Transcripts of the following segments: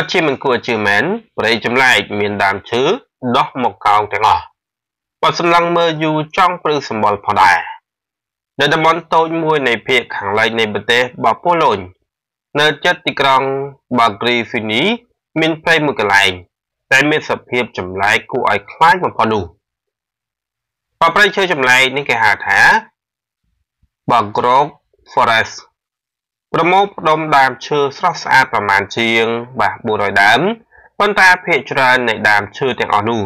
ពិតជាមិនគួរជឿមែនព្រៃចម្លែកមានដើមឈើដុះមកកោងទាំងអស់បើសម្លឹងមើលយូរចង់ព្រឺសម្បល់ផងដែរនៅតំបន់តូចមួយនៃភាគខាងលិចនៃប្រទេសបាប៉ូឡូញនៅជិតទីក្រុងបាហ្គ្រីហ្វីនី មានព្រៃមួយកន្លែងតែមានសភាពចម្លែកគួរឲ្យខ្លាចបំផុតនោះបើព្រៃឈើចម្លែកនេះគេហៅថា Bagrove Forest ប្រមូលផ្ដុំដើមឈើស្រស់ស្អាតប្រមាណជាង បាទ400ដើមប៉ុន្តែភាគច្រើននៃដើមឈើទាំងអស់នោះ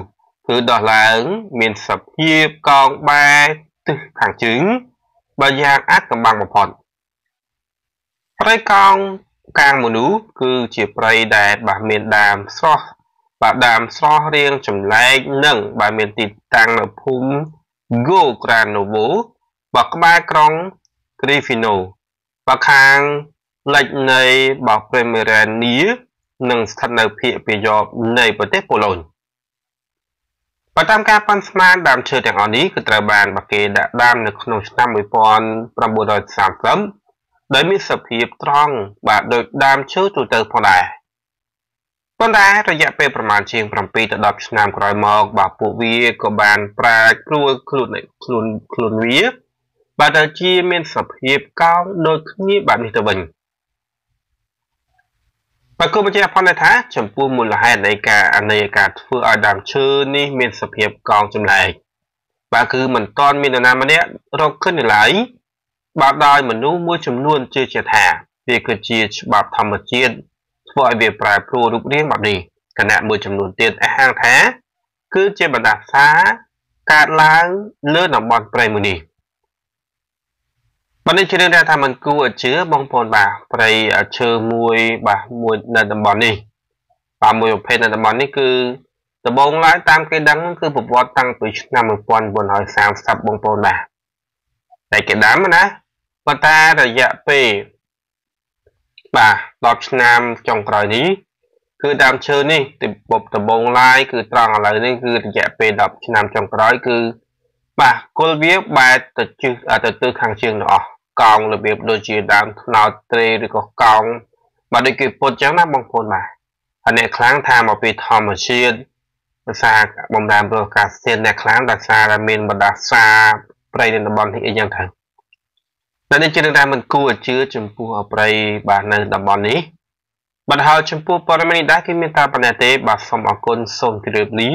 គឺដោះឡើង មានសភាពកោងបែទិសខាងជើងបើយ៉ាងអាចកំបាំងបំផុតព្រៃកោងកាងមនុស្សគឺជាព្រៃដែលបាទមានដើមស្រស់បាទដើមស្រស់រៀងចម្លែកនិងបាទមានទីតាំងនៅភូមិ Go Granovo បាទក្បែរក្រុង Grifino បាទខាងលិចនៃបោះ Pomerania និងស្ថិតនៅភាគពាយព្យនៃប្រទេសប៉ូឡូញបើតាមការប៉ាន់ស្មានដើមឈើទាំងអស់នេះគឺត្រូវបានបាគេដាក់ដាំនៅក្នុងឆ្នាំ1930ដោយមានសភាពត្រង់បាទដោយដើមឈើទូទៅផងដែរប៉ុន្តែរយៈពេលប្រមាណជាង7ទៅ10ឆ្នាំក្រោយមកបាទពួកវាក៏បានប្រែប្រួលខ្លួនខ្លួនខ្លួនវា បាទទៅជាមានសភាពកោងដូចគ្នាបាទនេះទៅវិញបើគូបញ្ជាក់ផងដែរថាចំពោះមូលហេតុនៃការអនុញ្ញាតធ្វើឲ្យដើមឈើនេះមានសភាពកោងចម្លែកបាទគឺមិនទាន់មាននរណាម្នាក់រកឃើញនៅឡើយបាទដោយមនុស្សមួយចំនួនជឿជាក់ថាវាគឺជាច្បាប់ធម្មជាតិធ្វើឲ្យវាប្រែប្រួលរូបរាងបែបនេះគណៈមួយចំនួនទៀតអះអាងថា គឺជាបណ្ដាសាកើតឡើងលើតំបន់ព្រៃមួយនេះ បាទនេះជារឿងដែលថាមិនគួរឲ្យជឿបងប្អូនបាទព្រៃឈើមួយបាទមួយនៅតំបន់នេះបាទមួយប្រភេទនៅតំបន់នេះគឺដំបូងឡើយតាមគេដឹងគឺប្រវត្តិតាំងពីឆ្នាំ1930បងប្អូនបាទតែគេដាំណាប៉ុន្តែរយៈពេលបាទ10ឆ្នាំចុងក្រោយនេះគឺដើមឈើនេះបុបដំបងឡាយគឺត្រង់ឥឡូវនេះគឺរយៈពេល10ឆ្នាំចុងក្រោយគឺ បាទគល់វាបែរទៅជិះទៅទិសខាងជើងទាំងអស់កោងរបៀបដូចជាដើមថ្នោតត្រេឬក៏កោងបាទដូចគេពុតចឹងណាបងប្អូនបាទហើយអ្នកខ្លាំងថាមកពីធម្មជាតិភាសាបំរាមរកការស្ទានអ្នកខ្លាំងដោយសារតែមានបណ្ដាសាប្រៃនៅតំបន់នេះអីចឹងទៅតែនេះជារឿងដែលមិនគួរជឿចំពោះអប្រៃបាទនៅតំបន់នេះបាទហើយចំពោះព័ត៌មាននេះដែរគឺមានតែប៉ុណ្ណេះទេបាទសូមអរគុណសូមជម្រាបលា